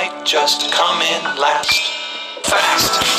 might just come in last. Fast.